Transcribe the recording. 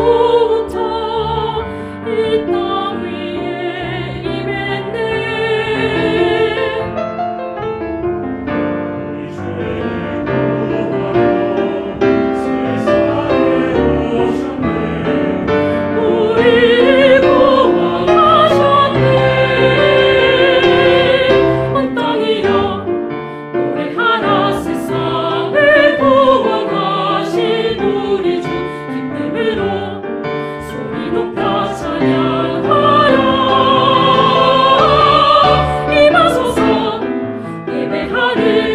Oh. Father.